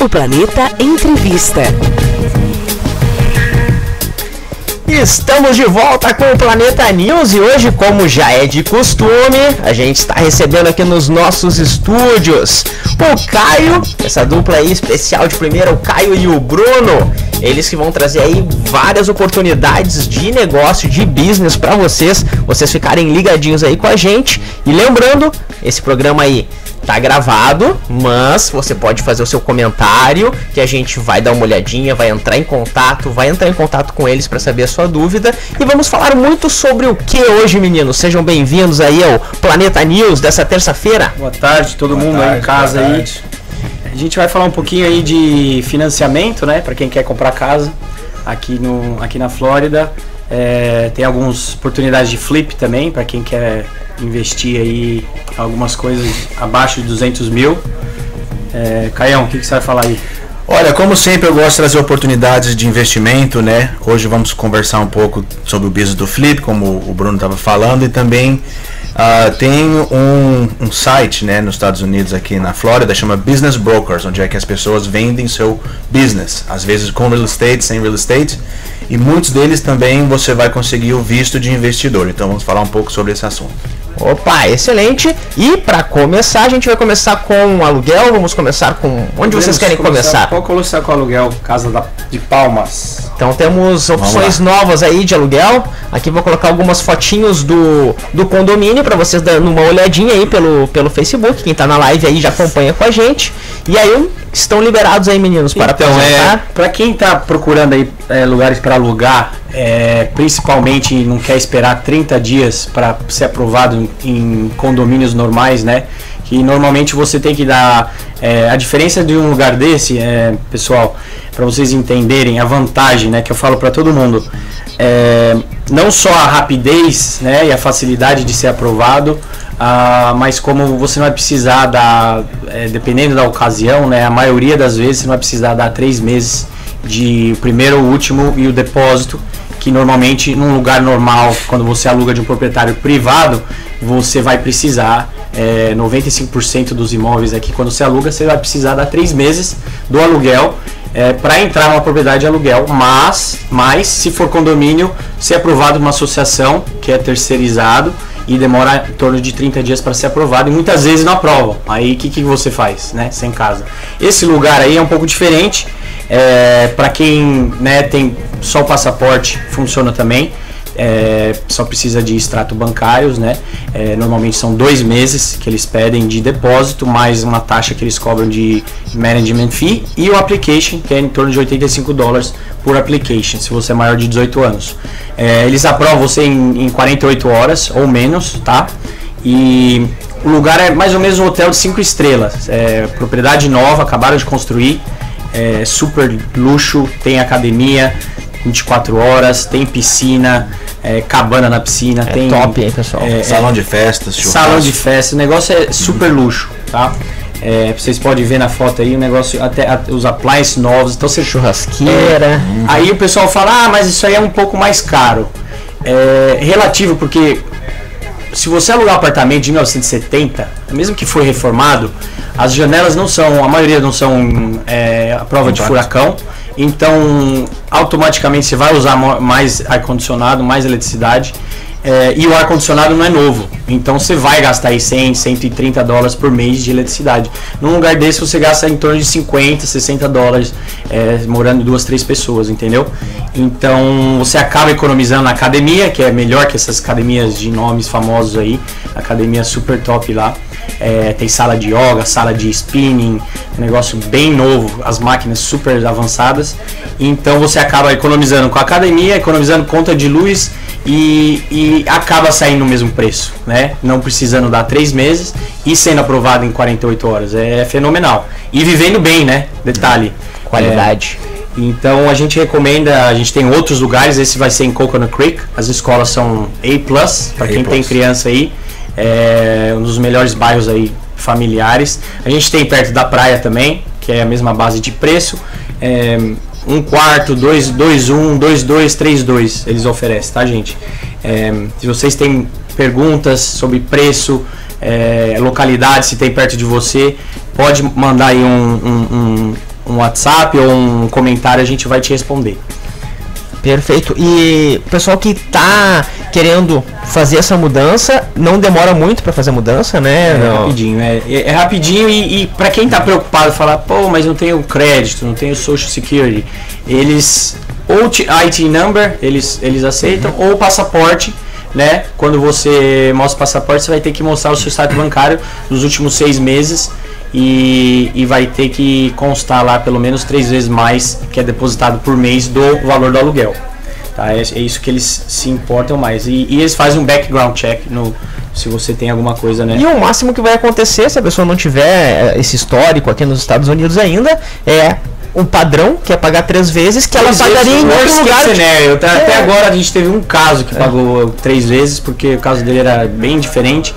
O Planeta Entrevista. Estamos de volta com o Planeta News e hoje, como já é de costume, a gente está recebendo aqui nos nossos estúdios o Caio, essa dupla aí especial de primeira, o Caio e o Bruno. Eles que vão trazer aí várias oportunidades de negócio, de business para vocês, vocês ficarem ligadinhos aí com a gente. E lembrando, esse programa aí tá gravado, mas você pode fazer o seu comentário que a gente vai dar uma olhadinha, vai entrar em contato, vai entrar em contato com eles para saber a sua dúvida e vamos falar muito sobre o que hoje, meninos. Sejam bem-vindos aí ao Planeta News dessa terça-feira. Boa tarde, todo Boa mundo tarde, aí em casa aí. A gente vai falar um pouquinho aí de financiamento, né, para quem quer comprar casa aqui no aqui na Flórida. É, tem algumas oportunidades de flip também para quem quer investir aí algumas coisas abaixo de 200 mil. É, Caião, o que, que você vai falar aí? Olha, como sempre eu gosto de trazer oportunidades de investimento, né? Hoje vamos conversar um pouco sobre o business do Flip, como o Bruno estava falando, e também ah, tem um, um site, né, nos Estados Unidos aqui na Flórida, chama Business Brokers, onde é que as pessoas vendem seu business, às vezes com real estate, sem real estate, e muitos deles também você vai conseguir o visto de investidor. Então vamos falar um pouco sobre esse assunto. Opa, excelente. E para começar, a gente vai começar com aluguel. Vamos começar com onde vocês Podemos querem começar? Qual começar com o aluguel? Casa da- de Palmas. Então temos opções novas aí de aluguel. Aqui vou colocar algumas fotinhos do, do condomínio para vocês darem uma olhadinha aí pelo, pelo Facebook. Quem tá na live aí já acompanha com a gente. E aí estão liberados aí, meninos, para então, apresentar. é, para quem tá procurando aí é, lugares para alugar, é, principalmente não quer esperar 30 dias para ser aprovado em condomínios normais, né? Que normalmente você tem que dar é, a diferença de um lugar desse, é, pessoal, para vocês entenderem a vantagem, né? Que eu falo para todo mundo, é, não só a rapidez, né? E a facilidade de ser aprovado, ah, mas como você não vai precisar dar, é, dependendo da ocasião, né, a maioria das vezes você não vai precisar dar três meses de primeiro, último e o depósito, que normalmente num lugar normal, quando você aluga de um proprietário privado, você vai precisar, é, 95% dos imóveis aqui, quando você aluga, você vai precisar dar três meses do aluguel para entrar numa propriedade de aluguel, mas, mas se for condomínio, ser aprovado uma associação que é terceirizado e demora em torno de 30 dias para ser aprovado e muitas vezes não aprovam. Aí o que, que você faz, né? Sem casa. Esse lugar aí é um pouco diferente. É, para quem né, tem só o passaporte, funciona também. É, só precisa de extrato bancários, né? É, normalmente são dois meses que eles pedem de depósito, mais uma taxa que eles cobram de management fee e o application, que é em torno de 85 dólares por application, se você é maior de 18 anos. É, eles aprovam você em, em 48 horas ou menos, tá? E o lugar é mais ou menos um hotel de 5 estrelas. É, propriedade nova, acabaram de construir. É, super luxo, tem academia 24 horas, tem piscina, é, cabana na piscina, É tem top, hein, pessoal? É, Salão de festas, churrasco. salão de festa, o negócio é super luxo, tá? É, vocês podem ver na foto aí, o negócio, até a- os appliances novos, então você Churrasqueira. Aí o pessoal fala, ah, mas isso aí é um pouco mais caro. É relativo, porque se você alugar um apartamento de 1970, mesmo que foi reformado, as janelas não são, a maioria não são é, a prova de furacão. Então, automaticamente você vai usar mais ar-condicionado, mais eletricidade. é, e o ar-condicionado não é novo. Então você vai gastar aí 100, 130 dólares por mês de eletricidade. Num lugar desse você gasta em torno de 50, 60 dólares é, morando duas, três pessoas, entendeu? Então você acaba economizando na academia, que é melhor que essas academias de nomes famosos aí. Academia super top lá. É, tem sala de yoga, sala de spinning, um negócio bem novo, as máquinas super avançadas. Então você acaba economizando com a academia, economizando conta de luz e, e acaba saindo no mesmo preço, né? Não precisando dar três meses e sendo aprovado em 48 horas. É fenomenal. E vivendo bem, né? Detalhe. Qualidade. É, então a gente recomenda, a gente tem outros lugares, esse vai ser em Coconut Creek, as escolas são A+, para quem tem criança aí, é um dos melhores bairros aí familiares. A gente tem perto da praia também, que é a mesma base de preço. É, um quarto, dois, dois, um, dois, dois, três, dois, eles oferecem, tá gente? É, se vocês têm perguntas sobre preço, é, localidade, se tem perto de você, pode mandar aí um, um, um, um WhatsApp ou um comentário, a gente vai te responder. Perfeito. E o pessoal que tá querendo fazer essa mudança, não demora muito para fazer a mudança, né? É Não. rapidinho, é, é- é rapidinho e, e para quem tá preocupado, falar, pô, mas não tenho crédito, não tenho Social Security, eles ou IT number, eles, eles aceitam, ou passaporte, né? Quando você mostra o passaporte, você vai ter que mostrar o seu extrato bancário dos últimos seis meses e, e vai ter que constar lá pelo menos três vezes mais que é depositado por mês do valor do aluguel. Tá? É, é isso que eles se importam mais. E, e eles fazem um background check no, se você tem alguma coisa, né? E o máximo que vai acontecer, se a pessoa não tiver eh, esse histórico aqui nos Estados Unidos ainda, é um padrão, que é pagar três vezes, que ela Três vezes, pagaria em worst outro lugar. scenario. Até, até É. agora a gente teve um caso que pagou três vezes, porque o caso dele era bem diferente.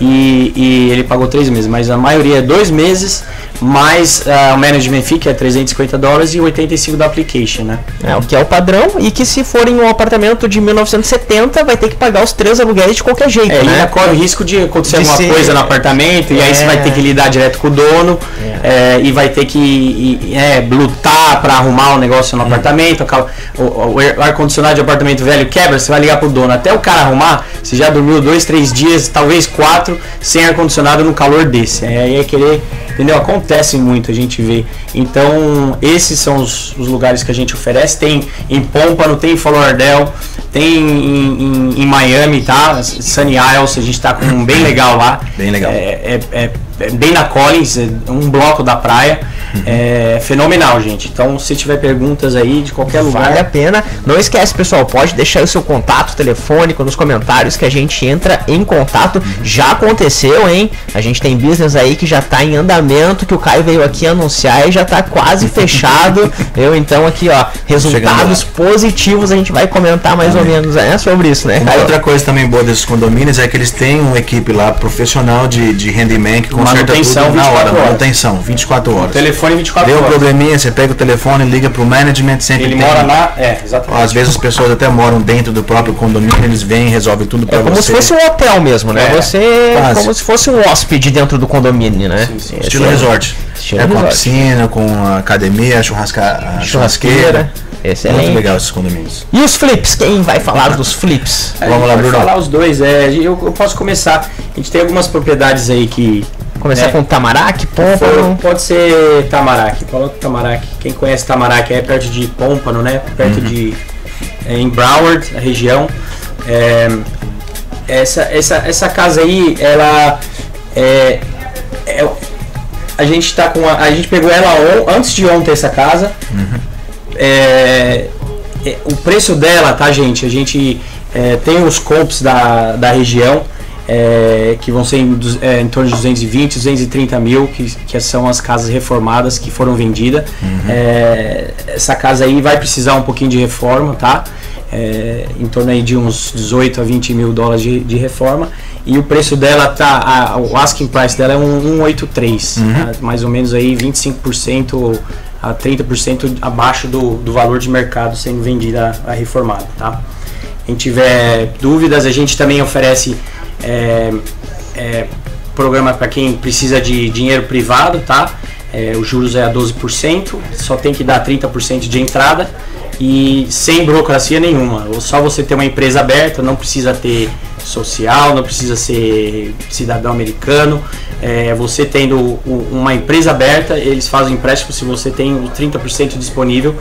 E, e ele pagou três meses, mas a maioria é dois meses, mais ah, o management fee, que é 350 dólares, e 85 da application, né? É, o que é o padrão, e que se for em um apartamento de 1970, vai ter que pagar os três aluguéis de qualquer jeito, É, e né? corre o risco de acontecer De alguma ser- coisa no apartamento, e aí você É. vai ter que lidar direto com o dono, é, e vai ter que e- é, lutar para arrumar um negócio no apartamento. aquela- O, o- o ar-condicionado de apartamento velho quebra, você vai ligar pro dono. Até o cara arrumar, você já dormiu dois, três dias, talvez quatro, sem ar-condicionado no calor desse. É, aí é querer. Entendeu? Acontece muito, a gente vê. Então, esses são os, os lugares que a gente oferece. Tem em Pompano, tem em Lauderdale, tem em, em- em Miami, tá? Sunny Isles, a gente tá com um bem legal lá. Bem legal. É, é- é- é bem na Collins, é um bloco da praia. É fenomenal, gente. Então, se tiver perguntas aí de qualquer lugar. Vale a pena. Não esquece, pessoal, pode deixar o seu contato telefônico nos comentários que a gente entra em contato. Já aconteceu, hein? A gente tem business aí que já tá em andamento, que o Caio veio aqui anunciar e já tá quase fechado. Eu então aqui, ó, resultados positivos, a gente vai comentar mais ou menos é, sobre isso, né, Caio? outra coisa também boa desses condomínios é que eles têm uma equipe lá profissional de, de handyman que conserta Manutenção tudo na 24 hora, manutenção, 24 horas. Telefone 24 Deu um horas. probleminha, você pega o telefone, liga pro management, sempre Ele tem. mora na. É, exatamente. Às vezes as pessoas até moram dentro do próprio condomínio, eles vêm e resolvem tudo pra É como você. se fosse um hotel mesmo, né? É, Você quase. como se fosse um hóspede dentro do condomínio, né? Sim, sim. Esse Estilo é- resort. Estilo é com a resort. piscina, com a academia, a churrasca, a Churrasqueira. churrasqueira. Excelente. Muito legal esses condomínios. E os flips? Quem vai falar dos flips? É, Vamos lá, Bruno. falar os dois. É, eu, eu posso começar. A gente tem algumas propriedades aí que. Começar né, com Tamarack, Pompano. pode ser Tamarack. Coloca Tamarack. Quem conhece Tamarack é perto de Pompano, né? Perto de. É, em Broward, a região. É, essa, essa, essa casa aí, ela. É, é- a gente tá com a, a gente pegou ela on- antes de ontem essa casa. É, é, o preço dela, tá, gente? A gente é, tem os comps da, da região é, que vão ser em, é, em torno de 220, 230 mil, que, que são as casas reformadas que foram vendidas. É, essa casa aí vai precisar um pouquinho de reforma, tá? É, em torno aí de uns 18 a 20 mil dólares de, de reforma. E o preço dela tá. a- o asking price dela é um 183, tá? mais ou menos aí 25% a 30% abaixo do, do valor de mercado sendo vendida a reformada, tá? Quem tiver dúvidas, a gente também oferece é, é, programa para quem precisa de dinheiro privado, tá? É, os juros é a 12%, só tem que dar 30% de entrada e sem burocracia nenhuma. Ou Só você ter uma empresa aberta, não precisa ter social, não precisa ser cidadão americano. É, você tendo uma empresa aberta, eles fazem empréstimo se você tem o 30% disponível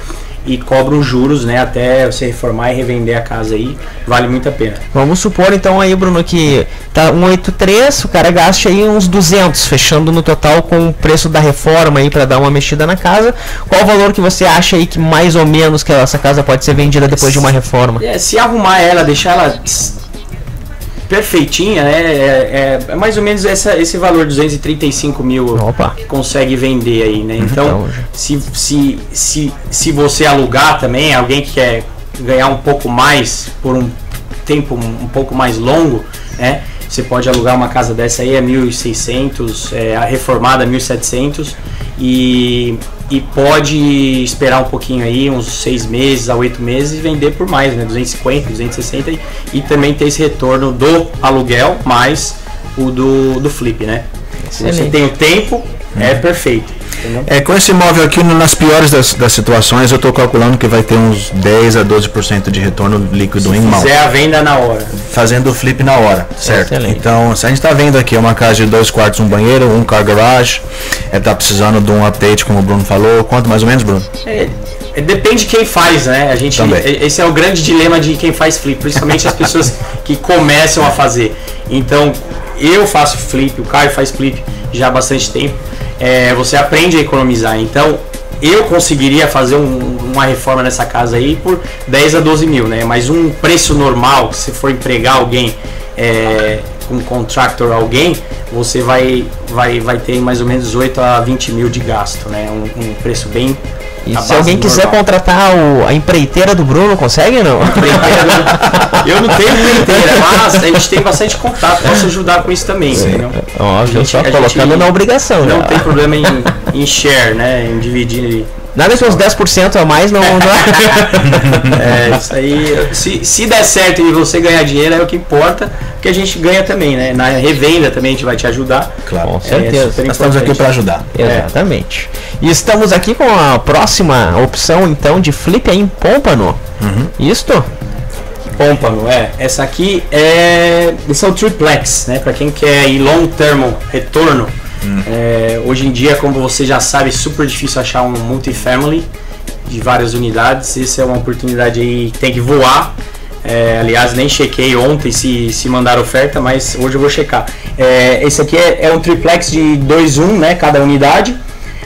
e cobram juros, né, até você reformar e revender a casa aí, vale muito a pena. Vamos supor então aí, Bruno, que tá 183, o cara gasta aí uns 200, fechando no total com o preço da reforma aí para dar uma mexida na casa. Qual o valor que você acha aí que mais ou menos que essa casa pode ser vendida depois de uma reforma? É, se arrumar ela, deixar ela perfeitinha, né, é, é- é mais ou menos essa, esse valor, 235 mil Opa. que consegue vender aí, né? Então, Então, se, se, se, se você alugar também, alguém que quer ganhar um pouco mais por um tempo um pouco mais longo, né? Você pode alugar uma casa dessa aí a 1.600, é, a reformada 1.700 e, e pode esperar um pouquinho aí, uns seis meses a oito meses e vender por mais, né? 250, 260 e, e também ter esse retorno do aluguel mais o do, do flip, né? Se você Excelente. tem o tempo, é perfeito. É, com esse imóvel aqui, nas piores das, das situações, eu tô calculando que vai ter uns 10 a 12% de retorno líquido em mão. Fizer a venda na hora. Fazendo o flip na hora, certo? Excelente. Então, se a gente tá vendo aqui é uma casa de dois quartos, um banheiro, um car garage, é, tá precisando de um update, como o Bruno falou. Quanto mais ou menos, Bruno? É, é, depende de quem faz, né? A gente, Também. e- esse é o grande dilema de quem faz flip, principalmente as pessoas que começam a fazer. Então, eu faço flip, o Caio faz flip já há bastante tempo. É, você aprende a economizar. Então, eu conseguiria fazer um- uma reforma nessa casa aí por 10 a 12 mil, né? Mas um preço normal, se for empregar alguém, é, um contractor alguém, você vai, vai, vai ter mais ou menos 8 a 20 mil de gasto, né? Um, um preço bem E a se alguém quiser normal. contratar o- a empreiteira do Bruno, consegue ou não? Eu não tenho empreiteira, mas a gente tem bastante contato, posso ajudar com isso também, entendeu? Óbvio, gente- só a gente colocando na obrigação. Não né? tem problema em, em share, né? Em dividir. Nada que uns 10% a mais não. não... É, isso aí. Se, se der certo e você ganhar dinheiro é o que importa, porque a gente ganha também, né? Na revenda também a gente vai te ajudar. Claro. Com É, certeza. super Nós estamos aqui para ajudar. Exatamente. E estamos aqui com a próxima opção, então, de flip aí em Pômpano. Isto? Pômpano, é. Essa aqui é. Esse é o triplex, né? Pra quem quer ir long term retorno. É, hoje em dia, como você já sabe, é super difícil achar um multifamily de várias unidades. Essa é uma oportunidade aí que tem que voar. É, aliás, nem chequei ontem se, se mandaram oferta, mas hoje eu vou checar. É, esse aqui é, é um triplex de 2-1, né? Cada unidade.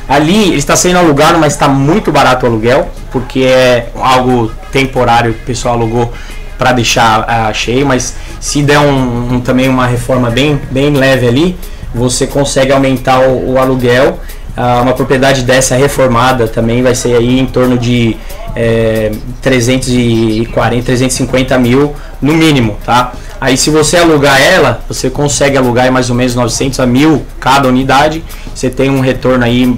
Ali ele está sendo alugado, mas está muito barato o aluguel, porque é algo temporário que o pessoal alugou para deixar ah, cheio, mas se der um, um- também uma reforma bem, bem leve ali, você consegue aumentar o, o aluguel. Ah, uma propriedade dessa reformada também vai ser aí em torno de é, 340, 350 mil no mínimo, tá? Aí se você alugar ela, você consegue alugar mais ou menos 900 a 1000 cada unidade. Você tem um retorno aí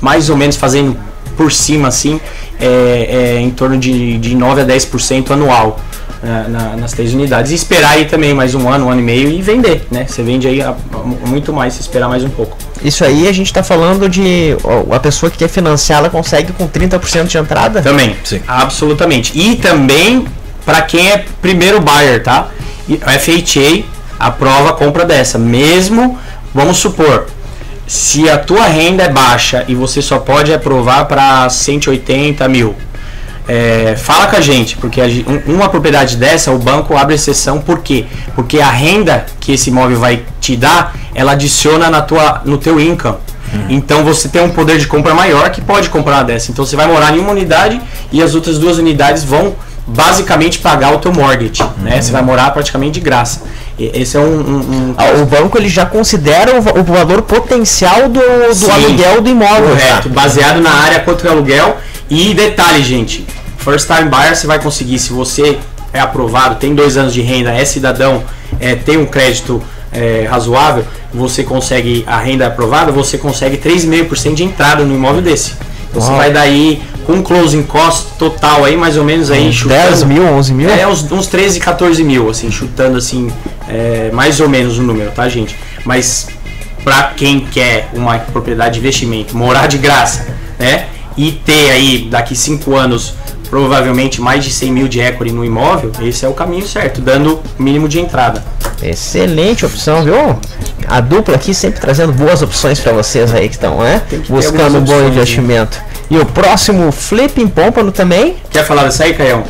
mais ou menos fazendo por cima assim, é, é, em torno de, de 9 a 10% anual né, na- nas três unidades. E esperar aí também mais um ano, um ano e meio e vender, né? Você vende aí a- a- muito mais se esperar mais um pouco. Isso aí a gente tá falando de. ó, A pessoa que quer financiar, ela consegue com 30% de entrada? Também, Sim. absolutamente. E também para quem é primeiro buyer, tá? E a FHA aprova a compra dessa, mesmo, vamos supor, se a tua renda é baixa e você só pode aprovar para 180 mil. É, fala com a gente, porque a um- uma propriedade dessa, o banco abre exceção, por quê? Porque a renda que esse imóvel vai te dar, ela adiciona na tua, no teu income. Então você tem um poder de compra maior que pode comprar uma dessa. Então você vai morar em uma unidade e as outras duas unidades vão basicamente pagar o teu mortgage, né? Você vai morar praticamente de graça. Esse é um, um- um- Ah, O banco ele já considera o, o valor potencial do, do Sim. aluguel do imóvel. Correto, tá? baseado na área quanto é aluguel. E detalhe, gente, first time buyer você vai conseguir, se você é aprovado, tem dois anos de renda, é cidadão, é, tem um crédito é, razoável, você consegue a renda aprovada, você consegue 3,5% de entrada no imóvel desse. Então você Uau. vai daí com closing cost total aí, mais ou menos aí, chutando. 10 mil, 11 mil? É, uns, uns 13, 14 mil, assim, chutando assim, é, mais ou menos o número, tá, gente? Mas pra quem quer uma propriedade de investimento, morar de graça, né? E ter aí, daqui 5 anos, provavelmente mais de 100 mil de equity no imóvel, esse é o caminho certo, dando o mínimo de entrada. Excelente opção, viu? A dupla aqui sempre trazendo boas opções pra vocês aí que estão, né? Que Buscando um bom investimento. E o próximo Flip em Pômpano também? Quer falar dessa aí, Caião?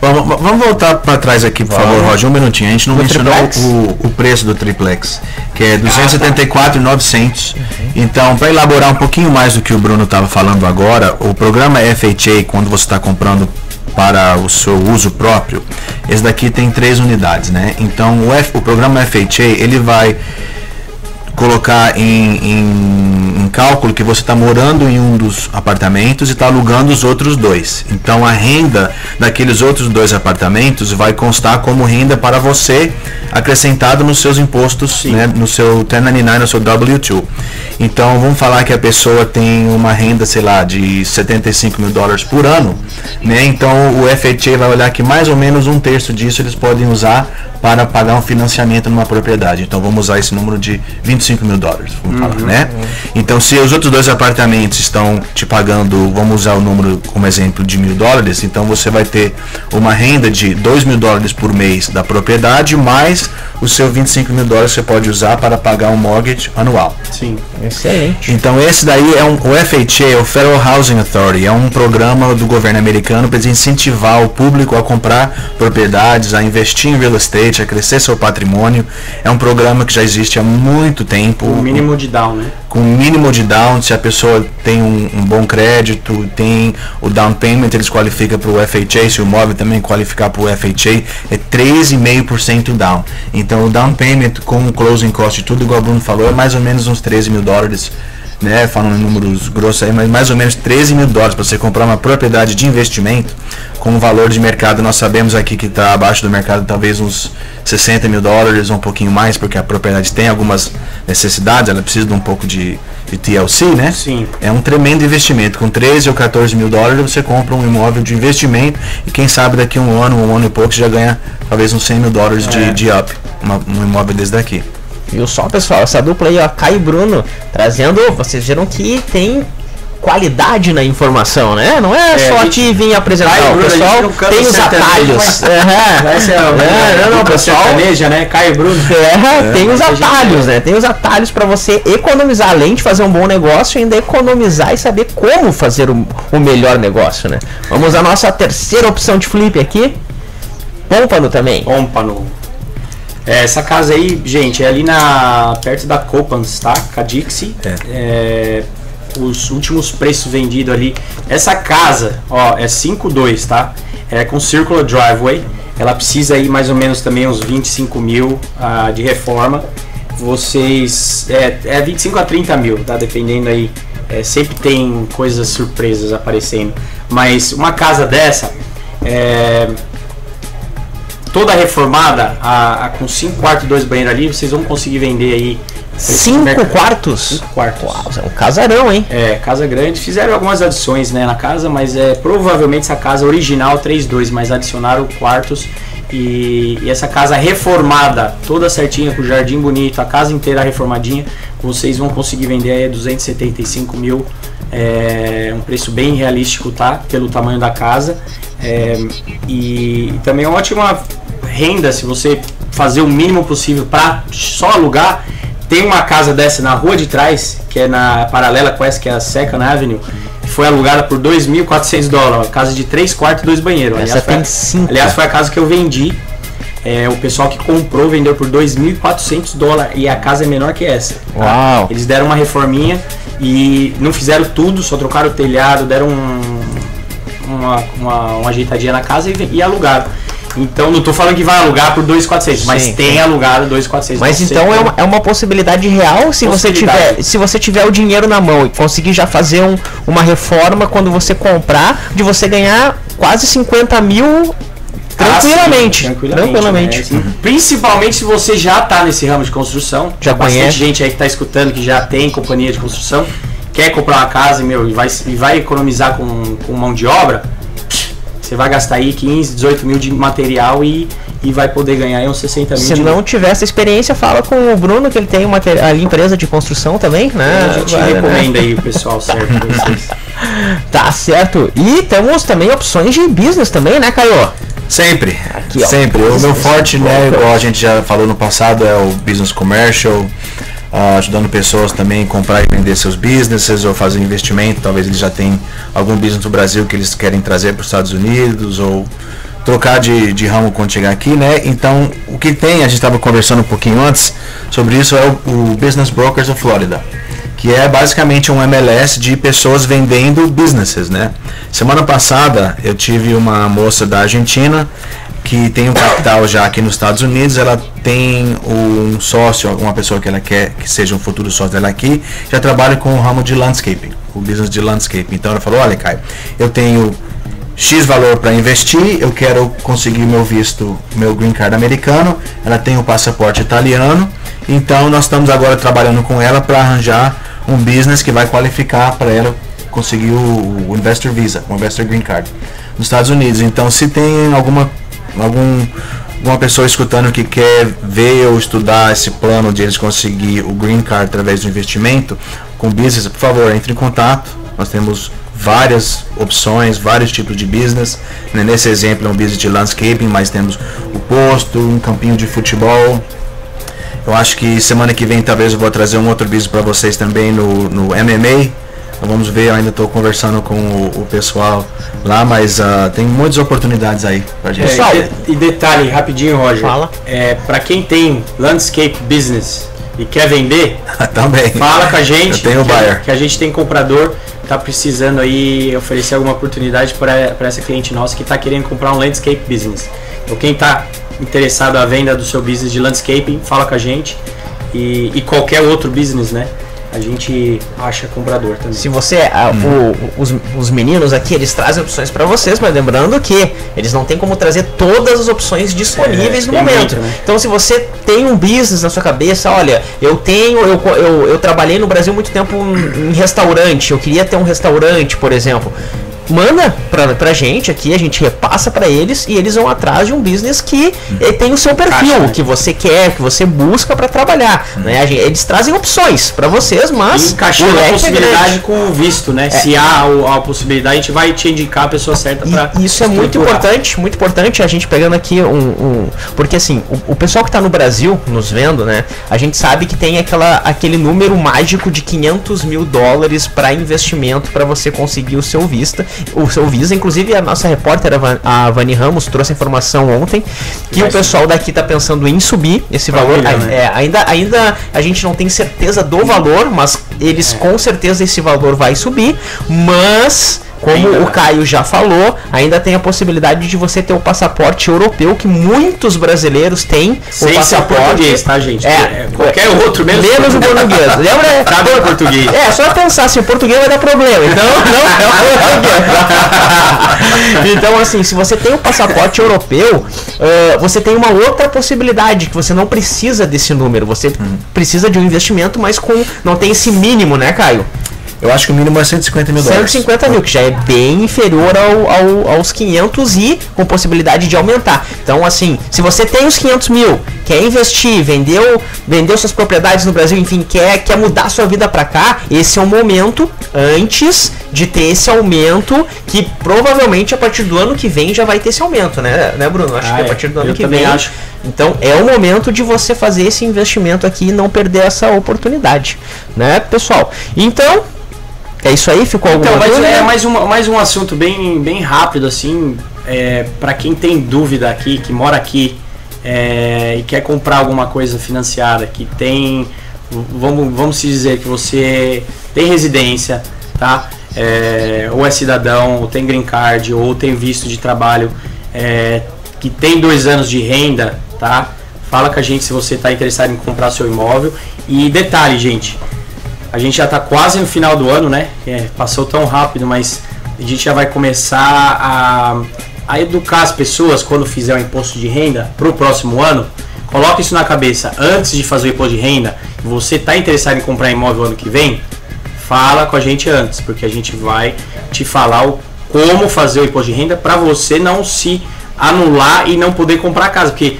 Vamos, vamos voltar para trás aqui, por favor, Roger, um minutinho. A gente não Do mencionou o, o preço do triplex, que é 274,900. Então, para elaborar um pouquinho mais do que o Bruno estava falando agora, o programa FHA, quando você está comprando para o seu uso próprio, esse daqui tem três unidades, né? Então, o, F- o programa FHA, ele vai colocar em, em cálculo que você está morando em um dos apartamentos e está alugando os outros dois. Então a renda daqueles outros dois apartamentos vai constar como renda para você acrescentado nos seus impostos, né, no seu 1099, no seu W2. Então vamos falar que a pessoa tem uma renda, sei lá, de 75 mil dólares por ano, né? Então o FHA vai olhar que mais ou menos um terço disso eles podem usar para pagar um financiamento numa propriedade. Então vamos usar esse número de 25 mil dólares, vamos falar, né? Então se os outros dois apartamentos estão te pagando, vamos usar o número como exemplo de mil dólares, então você vai ter uma renda de 2 mil dólares por mês da propriedade, mais o seu 25 mil dólares você pode usar para pagar um mortgage anual. Sim. Excelente. Então esse daí é um, o FHA, o Federal Housing Authority, é um programa do governo americano para incentivar o público a comprar propriedades, a investir em real estate, a crescer seu patrimônio. É um programa que já existe há muito tempo. O mínimo de down, né? Com mínimo de down, se a pessoa tem um, um bom crédito, tem o down payment, eles qualificam para o FHA, se o imóvel também qualificar para o FHA, é 13,5% down. Então o down payment com o closing cost tudo, igual o Bruno falou, é mais ou menos uns 13 mil dólares né, falando em números grossos aí, mas mais ou menos 13 mil dólares para você comprar uma propriedade de investimento com um valor de mercado, nós sabemos aqui que está abaixo do mercado talvez uns 60 mil dólares ou um pouquinho mais, porque a propriedade tem algumas necessidades, ela precisa de um pouco de, de TLC, né? Sim. É um tremendo investimento. Com 13 ou 14 mil dólares você compra um imóvel de investimento e quem sabe daqui a um ano, um ano e pouco, você já ganha talvez uns 100 mil dólares É. de, de up, uma- um imóvel desse daqui. Viu só, pessoal? Essa dupla aí, ó, Caio e Bruno, trazendo. Vocês viram que tem qualidade na informação, né? Não é, É, só a te gente- vir apresentar. Caio o Bruno, pessoal tem os atalhos. Aham. Essa é a É, não, não, dupla pessoal. sertaneja, né? Caio e Bruno. É, tem os atalhos, né? Tem os atalhos para você economizar, além de fazer um bom negócio, ainda economizar e saber como fazer o, o melhor negócio, né? Vamos à nossa terceira opção de flip aqui. Pômpano também. Pompano. É, essa casa aí, gente, é ali na perto da Copans, tá? Cadixi. É, os últimos preços vendidos ali. Essa casa, ó, é 5.2, tá? É com circular driveway. Ela precisa aí mais ou menos também uns 25 mil ah, de reforma. Vocês. É, é 25 a 30 mil, tá? Dependendo aí. É, sempre tem coisas surpresas aparecendo. Mas uma casa dessa. É, toda reformada, a, a- com 5 quartos e 2 banheiros ali, vocês vão conseguir vender aí. Cinco quartos? Cinco quartos. Uau, é um casarão, hein? É, casa grande. Fizeram algumas adições né, na casa, mas é provavelmente essa casa original 3.2, mas adicionaram quartos. E, e essa casa reformada, toda certinha, com o jardim bonito, a casa inteira reformadinha, vocês vão conseguir vender aí a 275 mil. É um preço bem realístico, tá? Pelo tamanho da casa. É, e, também é uma ótima renda se você fazer o mínimo possível para só alugar. Tem uma casa dessa na rua de trás, que é na paralela com essa, que é a Second Avenue, que foi alugada por 2.400 dólares. Casa de 3 quartos e 2 banheiros. Essa Aliás, foi, tem cinco. aliás, foi a casa que eu vendi. É, o pessoal que comprou vendeu por 2.400 dólares e a casa é menor que essa. tá? Uau. Eles deram uma reforminha e não fizeram tudo, só trocaram o telhado, deram um- uma, uma, uma ajeitadinha na casa e, e alugaram. Então não tô falando que vai alugar por 2.400, mas Sim, tem alugado 2.400. Mas sei então é uma, é uma possibilidade real se você tiver se você tiver o dinheiro na mão e conseguir já fazer um- uma reforma quando você comprar, de você ganhar quase 50 mil tranquilamente. Ah, sim, tranquilamente. né? Assim, Principalmente se você já tá nesse ramo de construção. Já Tem conhece. gente aí que tá escutando que já tem companhia de construção, quer comprar uma casa meu, e, vai, e vai economizar com, com mão de obra. Você vai gastar aí 15, 18 mil de material e, e vai poder ganhar aí uns 60 mil Se de não tiver essa experiência, fala com o Bruno, que ele tem uma te- ali empresa de construção também, né? A gente Vai, né? recomenda aí o pessoal certo pra vocês. Tá certo. E temos também opções de business também, né, Caio? Sempre, Aqui, ó. sempre. O meu forte, né, igual a gente já falou no passado, é o business commercial, ajudando pessoas também a comprar e vender seus businesses ou fazer investimento. Talvez eles já tenham algum business no Brasil que eles querem trazer para os Estados Unidos ou trocar de, de ramo quando chegar aqui, né? Então, o que tem, a gente estava conversando um pouquinho antes sobre isso, é o, o Business Brokers of Florida que é basicamente um MLS de pessoas vendendo businesses, né? Semana passada eu tive uma moça da Argentina que tem um capital já aqui nos Estados Unidos, ela tem um sócio, uma pessoa que ela quer que seja um futuro sócio dela aqui, já trabalha com o ramo de landscaping, o business de landscaping. Então ela falou, olha Caio, eu tenho X valor para investir, eu quero conseguir meu visto, meu green card americano, ela tem o passaporte italiano, então nós estamos agora trabalhando com ela para arranjar um business que vai qualificar para ela conseguir o, o Investor Visa, o Investor Green Card nos Estados Unidos. Então se tem alguma algum uma pessoa escutando que quer ver ou estudar esse plano de eles conseguir o green card através do investimento com business, por favor, entre em contato. Nós temos várias opções, vários tipos de business. Né, nesse exemplo é um business de landscaping, mas temos o posto, um campinho de futebol. Eu acho que semana que vem talvez eu vou trazer um outro business para vocês também no, no MMA. Então, vamos ver, eu ainda estou conversando com o, o, pessoal lá, mas uh, tem muitas oportunidades aí pra gente. É, e, de, e, detalhe, rapidinho, Roger. Fala. É, para quem tem landscape business e quer vender, também. Fala com a gente. Eu tenho que, buyer. Que a gente tem comprador está precisando aí oferecer alguma oportunidade para essa cliente nossa que está querendo comprar um landscape business. Então quem está interessado à venda do seu business de landscaping, fala com a gente e, e qualquer outro business, né? A gente acha comprador também. Se você, a, hum. o, os, os meninos aqui, eles trazem opções para vocês, mas lembrando que eles não têm como trazer todas as opções disponíveis é, no momento. Muito, né? Então, se você tem um business na sua cabeça, olha, eu tenho, eu, eu, eu trabalhei no Brasil muito tempo em, em restaurante, eu queria ter um restaurante, por exemplo manda pra, pra gente aqui, a gente repassa para eles e eles vão atrás de um business que uhum. tem o seu perfil, né? que você quer, que você busca para trabalhar. Uhum. Né? Gente, eles trazem opções para vocês, mas. E encaixando a é possibilidade é com o visto, né? É. Se há a, a, possibilidade, a gente vai te indicar a pessoa certa para. Isso é muito importante, muito importante a gente pegando aqui um. um porque assim, o, o, pessoal que tá no Brasil nos vendo, né? A gente sabe que tem aquela, aquele número mágico de 500 mil dólares para investimento para você conseguir o seu vista o seu Visa. Inclusive, a nossa repórter, a Vani Ramos, trouxe a informação ontem que o pessoal daqui está pensando em subir esse valor. né? é, ainda, ainda a gente não tem certeza do valor, mas eles é. com certeza esse valor vai subir. Mas como ainda o Caio já falou, ainda tem a possibilidade de você ter o passaporte europeu que muitos brasileiros têm. Sem o passaporte português, tá, gente? É, é qualquer outro mesmo. Menos o português. Lembra? Sabe o português. É, só pensar se o português vai dar problema. Então, não é Então, assim, se você tem o passaporte europeu, uh, você tem uma outra possibilidade que você não precisa desse número. Você hum. precisa de um investimento, mas com não tem esse mínimo, né, Caio? Eu acho que o mínimo é 150 mil dólares. 150 mil, que já é bem inferior ao, ao, aos 500 e com possibilidade de aumentar. Então, assim, se você tem os 500 mil, quer investir, vendeu, vendeu suas propriedades no Brasil, enfim, quer, quer mudar sua vida para cá, esse é o momento antes de ter esse aumento, que provavelmente a partir do ano que vem já vai ter esse aumento, né, né Bruno? Acho ah, que a é. partir do ano que vem. Acho. Então é o momento de você fazer esse investimento aqui e não perder essa oportunidade, né, pessoal? Então, é isso aí? Ficou alguma então, mas É mais, uma, mais um assunto bem, bem rápido, assim, é, para quem tem dúvida aqui, que mora aqui é, e quer comprar alguma coisa financiada, que tem, vamos, vamos se dizer que você tem residência, tá? É, ou é cidadão, ou tem green card, ou tem visto de trabalho, é, que tem dois anos de renda, tá? Fala com a gente se você está interessado em comprar seu imóvel. E detalhe, gente, a gente já está quase no final do ano, né? É, passou tão rápido, mas a gente já vai começar a, a educar as pessoas quando fizer o imposto de renda para o próximo ano. Coloque isso na cabeça. Antes de fazer o imposto de renda, você está interessado em comprar imóvel ano que vem? Fala com a gente antes, porque a gente vai te falar o, como fazer o imposto de renda para você não se anular e não poder comprar casa. Porque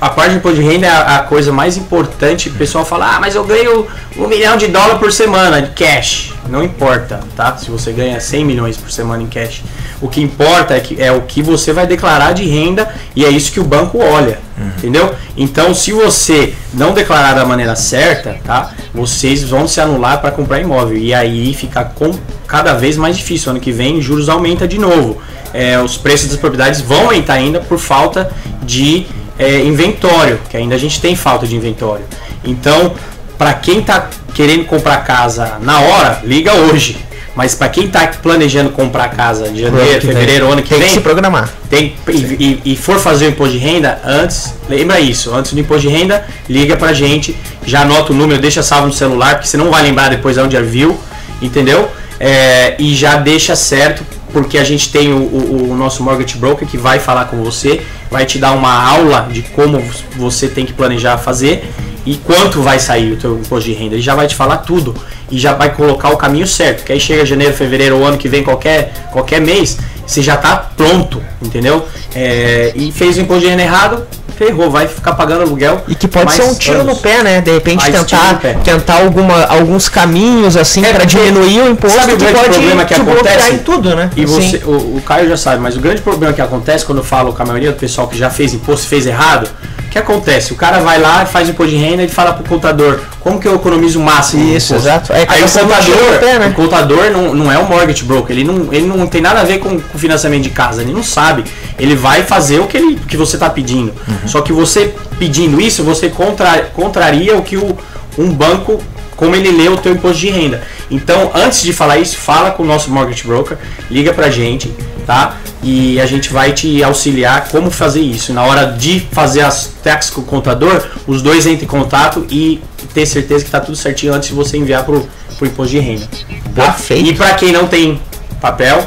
a parte de imposto de renda é a, a, coisa mais importante. O pessoal fala, ah, mas eu ganho um milhão de dólares por semana de cash. Não importa, tá? Se você ganha 100 milhões por semana em cash. O que importa é, que, é o que você vai declarar de renda e é isso que o banco olha, uhum. entendeu? Então, se você não declarar da maneira certa, tá? Vocês vão se anular para comprar imóvel e aí fica com cada vez mais difícil. Ano que vem, juros aumenta de novo. É, os preços das propriedades vão aumentar ainda por falta de é, inventório, que ainda a gente tem falta de inventório. Então, para quem está querendo comprar casa na hora, liga hoje. Mas para quem está planejando comprar casa de janeiro, fevereiro, ano que tem vem, que se programar. Tem, e, e, e, for fazer o imposto de renda, antes, lembra isso, antes do imposto de renda, liga pra gente, já anota o número, deixa salvo no celular, porque você não vai lembrar depois onde viu, entendeu? É, e já deixa certo porque a gente tem o, o, o, nosso mortgage broker que vai falar com você, vai te dar uma aula de como você tem que planejar fazer e quanto vai sair o teu imposto de renda. Ele já vai te falar tudo e já vai colocar o caminho certo. Que aí chega janeiro, fevereiro ou ano que vem, qualquer, qualquer mês, você já tá pronto, entendeu? É, e fez o imposto de renda errado, ferrou, vai ficar pagando aluguel. E que pode ser um tiro anos. no pé, né? De repente Mais tentar, tentar alguma, alguns caminhos assim É, porque diminuir o imposto sabe o grande pode problema que acontece? em tudo, né? E Assim. você, o, o Caio já sabe, mas o grande problema que acontece quando eu falo com a maioria do pessoal que já fez imposto e fez errado, o que acontece? O cara vai lá, faz imposto de renda e fala pro contador, como que eu economizo o máximo? Isso, exato. É, Aí o contador, pé, né? o contador não, não é um mortgage broker, ele não, ele não tem nada a ver com, com financiamento de casa, ele não sabe. Ele vai fazer o que, ele, que você está pedindo. Uhum. Só que você pedindo isso, você contra, contraria o que o, um banco como ele lê o teu imposto de renda. Então, antes de falar isso, fala com o nosso mortgage broker, liga pra gente, tá? E a gente vai te auxiliar como fazer isso. Na hora de fazer as taxas com o contador, os dois entram em contato e ter certeza que tá tudo certinho antes de você enviar pro, pro imposto de renda. Tá? Perfeito. E para quem não tem papel,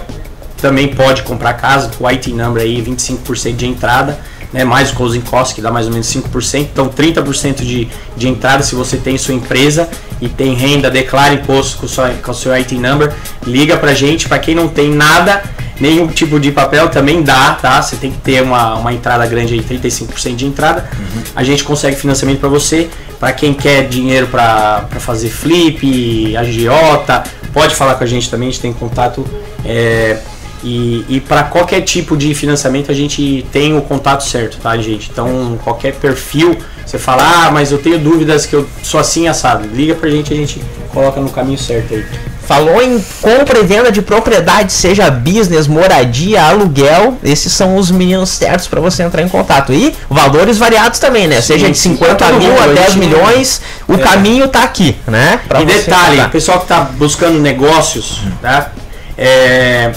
também pode comprar casa com o IT number aí, 25% de entrada, né, mais o closing cost, que dá mais ou menos 5%. Então, 30% de, de entrada se você tem sua empresa e tem renda, declara imposto com, sua, com o seu IT number, liga pra gente. Para quem não tem nada, nenhum tipo de papel, também dá, tá? Você tem que ter uma, uma entrada grande aí, 35% de entrada. A gente consegue financiamento para você. Para quem quer dinheiro para fazer flip, agiota, pode falar com a gente também, a gente tem contato. é, e e para qualquer tipo de financiamento a gente tem o contato certo, tá, gente? Então, qualquer perfil, você fala, ah, mas eu tenho dúvidas que eu sou assim assado, liga pra gente, a gente coloca no caminho certo aí. Falou em compra e venda de propriedade, seja business, moradia, aluguel, esses são os meninos certos para você entrar em contato. E valores variados também, né? Sim, seja de sim. 50 Todo mil mundo, a a 10 gente- milhões, o É. caminho tá aqui, né? Pra e detalhe, o pessoal que está buscando negócios, tá? É,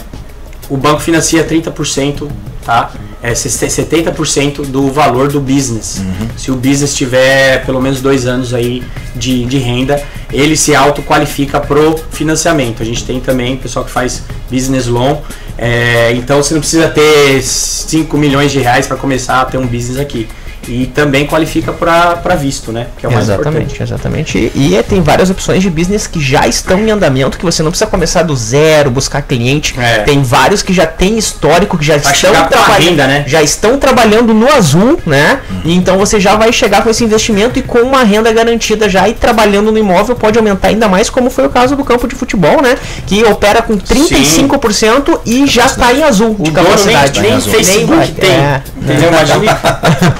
o banco financia 30%, tá? É 70% do valor do business. Se o business tiver pelo menos dois anos aí de, de renda, ele se autoqualifica pro financiamento. A gente tem também pessoal que faz business loan. é, então você não precisa ter 5 milhões de reais para começar a ter um business aqui. E também qualifica para visto, né? Que é o mais Exatamente, importante. exatamente. E, e tem várias opções de business que já estão em andamento, que você não precisa começar do zero, buscar cliente. É. Tem vários que já têm histórico, que já Vai estão chegar com a trabalhando, renda, né? já estão trabalhando no azul, né? E então você já vai chegar com esse investimento e com uma renda garantida já e trabalhando no imóvel pode aumentar ainda mais, como foi o caso do campo de futebol, né? Que opera com 35% e já está em azul de dono nem, nem azul. Facebook Nem vai- tem. é, entendeu? Imagine,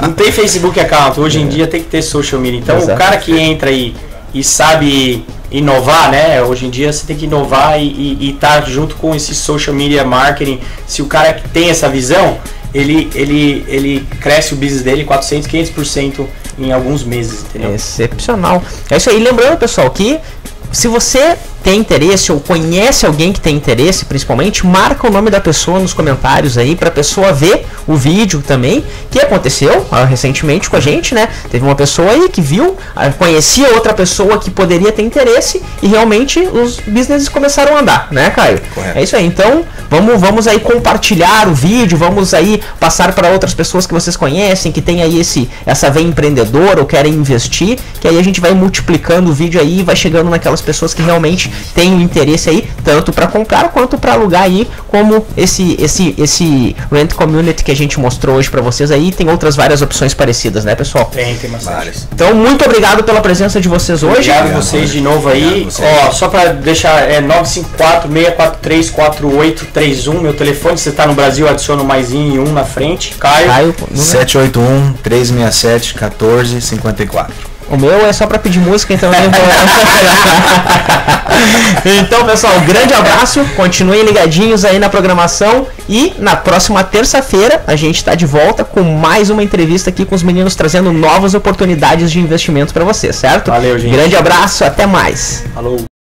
não tem Facebook account. Hoje em dia tem que ter social media. Então Exato. o cara que entra e, e sabe inovar, né? Hoje em dia você tem que inovar e estar junto com esse social media marketing. Se o cara que tem essa visão, ele, ele, ele cresce o business dele 400, 500% em alguns meses, entendeu? Excepcional. É isso aí. Lembrando, pessoal, que se você tem interesse ou conhece alguém que tem interesse, principalmente, marca o nome da pessoa nos comentários aí pra pessoa ver o vídeo também, que aconteceu ah, recentemente com a gente, né? Teve uma pessoa aí que viu, ah, conhecia outra pessoa que poderia ter interesse e realmente os businesses começaram a andar, né, Caio? Correto. É isso aí. Então, vamos, vamos aí compartilhar o vídeo, vamos aí passar para outras pessoas que vocês conhecem, que tem aí esse essa veia empreendedora ou querem investir, que aí a gente vai multiplicando o vídeo aí e vai chegando naquelas pessoas que realmente têm o interesse aí, tanto para comprar quanto para alugar aí, como esse esse esse rent community que a gente mostrou hoje para vocês aí, tem outras várias opções parecidas, né, pessoal? Tem, tem. Vários. Então, muito obrigado pela presença de vocês hoje. Obrigado Obrigado, vocês de novo aí. Ó, só pra deixar, é 954-643-4831, meu telefone. Se você tá no Brasil, adiciona o mais um na frente. Caio. Caio, número- 781 367 1454. O meu é só pra pedir música, então eu nem vou. então, pessoal, grande abraço. Continuem ligadinhos aí na programação. E na próxima terça-feira a gente tá de volta com mais uma entrevista aqui com os meninos trazendo novas oportunidades de investimento pra vocês, certo? Valeu, gente. Grande abraço, até mais. Falou.